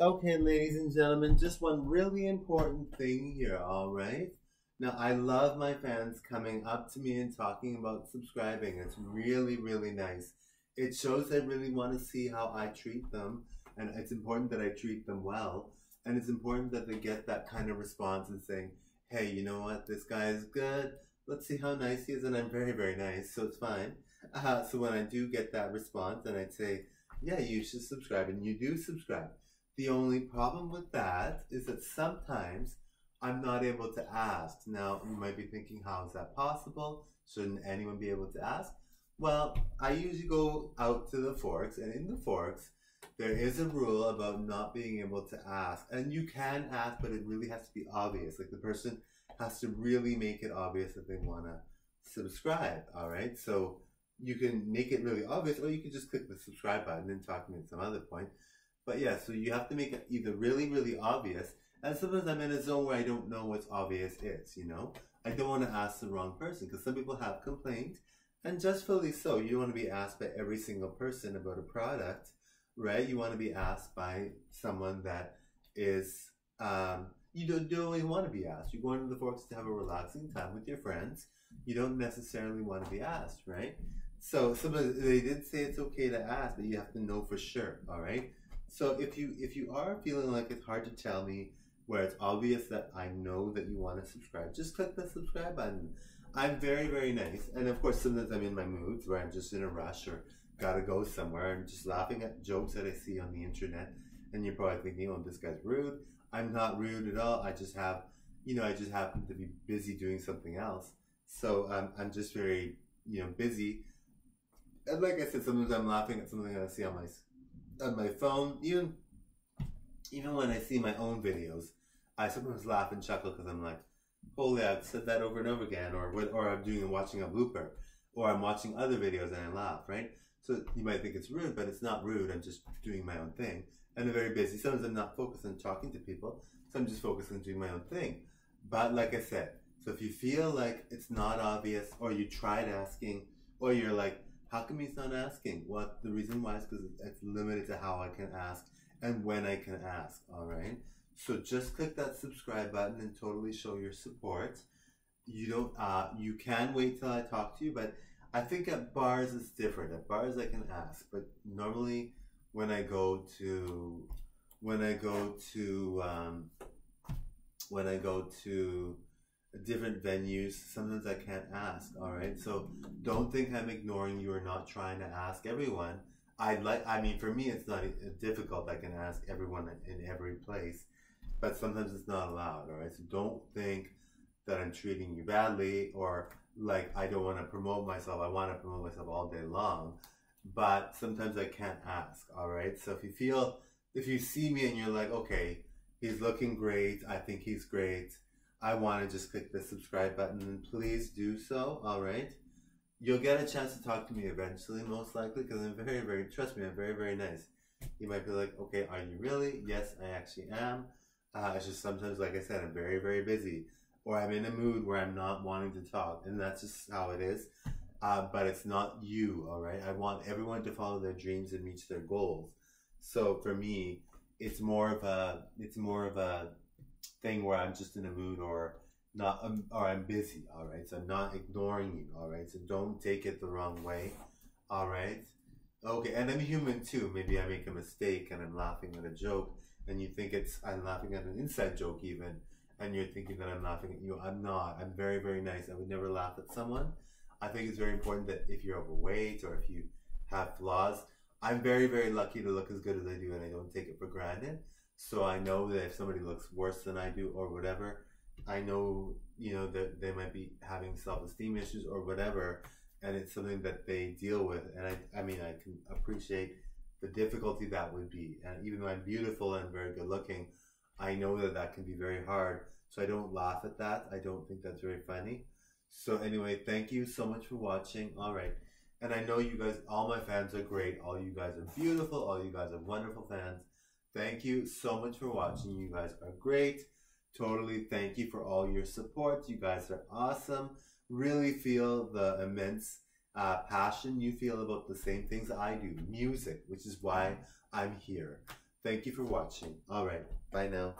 Okay, ladies and gentlemen, just one really important thing here, all right? Now, I love my fans coming up to me and talking about subscribing. It's really, really nice. It shows they really want to see how I treat them, and it's important that I treat them well. And it's important that they get that kind of response and saying, hey, you know what, this guy is good. Let's see how nice he is. And I'm very, very nice, so it's fine. Uh, so when I do get that response, then I'd say, yeah, you should subscribe. And you do subscribe. The only problem with that is that sometimes I'm not able to ask. Now, you might be thinking, how is that possible? Shouldn't anyone be able to ask? Well, I usually go out to the forks, and in the forks, there is a rule about not being able to ask. And you can ask, but it really has to be obvious. Like the person has to really make it obvious that they want to subscribe. All right. So you can make it really obvious, or you can just click the subscribe button and talk to me at some other point. But yeah, so you have to make it either really, really obvious. And sometimes I'm in a zone where I don't know what's obvious is, you know? I don't want to ask the wrong person because some people have complained, and justly so. You don't want to be asked by every single person about a product right? You want to be asked by someone that is, um, you don't, don't really want to be asked. You're going to the forks to have a relaxing time with your friends. You don't necessarily want to be asked, right? So somebody they did say it's okay to ask, but you have to know for sure, all right? So if you if you are feeling like it's hard to tell me where it's obvious that I know that you want to subscribe, just click the subscribe button. I'm very, very nice. And of course, sometimes I'm in my moods where I'm just in a rush or gotta go somewhere and just laughing at jokes that I see on the internet. And you're probably thinking, oh, this guy's rude. I'm not rude at all. I just have, you know, I just happen to be busy doing something else. So um, I'm just very, you know, busy. And like I said, sometimes I'm laughing at something that I see on my on my phone. Even even when I see my own videos, I sometimes laugh and chuckle because I'm like, holy, I've said that over and over again, or or I'm doing watching a blooper, or I'm watching other videos and I laugh, right? So you might think it's rude, but it's not rude. I'm just doing my own thing. And I'm very busy. Sometimes I'm not focused on talking to people, so I'm just focused on doing my own thing. But like I said, so if you feel like it's not obvious, or you tried asking, or you're like, how come he's not asking? Well, the reason why is because it's limited to how I can ask and when I can ask, all right? So just click that subscribe button and totally show your support. You don't, uh, you can wait till I talk to you, but I think at bars it's different. At bars I can ask, but normally when I go to when I go to um, when I go to different venues, sometimes I can't ask. All right, so don't think I'm ignoring you or not trying to ask everyone. I like. I mean, for me, it's not difficult. I can ask everyone in every place, but sometimes it's not allowed. All right, so don't think that I'm treating you badly or like I don't want to promote myself. I want to promote myself all day long, but sometimes I can't ask. All right. So if you feel, if you see me and you're like, okay, he's looking great. I think he's great. I want to just click the subscribe button and please do so. All right. You'll get a chance to talk to me eventually, most likely, because I'm very, very, trust me, I'm very, very nice. You might be like, okay, are you really? Yes, I actually am. Uh, it's just sometimes, like I said, I'm very, very busy or I'm in a mood where I'm not wanting to talk, and that's just how it is. Uh, but it's not you, all right? I want everyone to follow their dreams and reach their goals. So for me, it's more of a it's more of a thing where I'm just in a mood or not um, or I'm busy, all right? So I'm not ignoring you, all right? So don't take it the wrong way, all right? Okay, and I'm human too. Maybe I make a mistake and I'm laughing at a joke, and you think it's I'm laughing at an inside joke even and you're thinking that I'm laughing at you. I'm not. I'm very, very nice. I would never laugh at someone. I think it's very important that if you're overweight or if you have flaws, I'm very, very lucky to look as good as I do and I don't take it for granted. So I know that if somebody looks worse than I do or whatever, I know, you know, that they might be having self-esteem issues or whatever, and it's something that they deal with. And I, I mean, I can appreciate the difficulty that would be. And even though I'm beautiful and very good looking, I know that that can be very hard. So I don't laugh at that. I don't think that's very funny. So anyway, thank you so much for watching. All right. And I know you guys, all my fans are great. All you guys are beautiful. All you guys are wonderful fans. Thank you so much for watching. You guys are great. Totally thank you for all your support. You guys are awesome. Really feel the immense uh, passion you feel about the same things I do. Music, which is why I'm here. Thank you for watching. All right. Bye now.